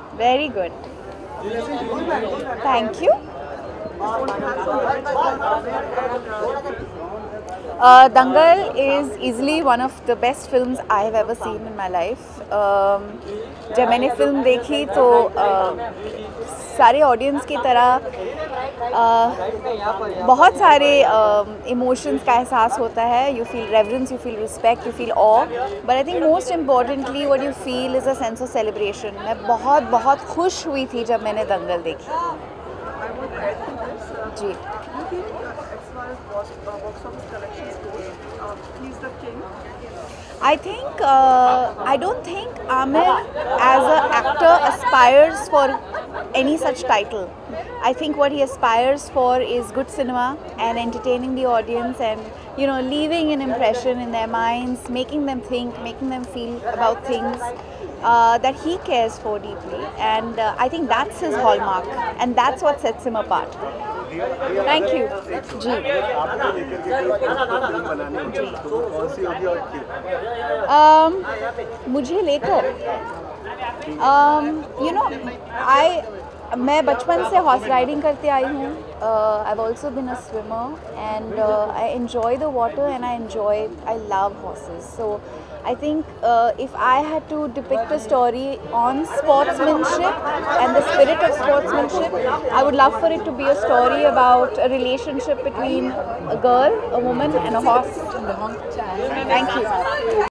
Very good. Thank you. Uh, Dangal is easily one of the best films I have ever seen in my life. Um, जब मैंने film देखी तो uh, सारे audience की तरह बहुत सारे इमोशंस का एहसास होता है। You feel reverence you feel respect you feel awe but I think most importantly what you feel is a sense of celebration मैं बहुत बहुत खुश हुई थी जब मैंने दंगल देखी। जी। Think uh, I don't think Amir as an actor aspires for any such title. I think what he aspires for is good cinema and entertaining the audience and you know leaving an impression in their minds, making them think, making them feel about things uh, that he cares for deeply. And uh, I think that's his hallmark and that's what sets him apart. Thank you ji um, मुझे लेकर you know आई मैं बचपन से horse riding करते आई हूँ I also been a swimmer and I enjoy the water and I enjoy I love horses so I think uh, if I had to depict a story on sportsmanship and the spirit of sportsmanship, I would love for it to be a story about a relationship between a girl, a woman, and a horse. Thank you.